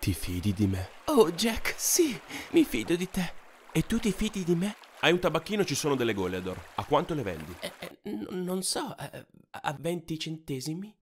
Ti fidi di me? Oh, Jack, sì, mi fido di te. E tu ti fidi di me? Hai un tabacchino, ci sono delle Goleador. A quanto le vendi? Eh, eh, n- non so, eh, a 20 centesimi?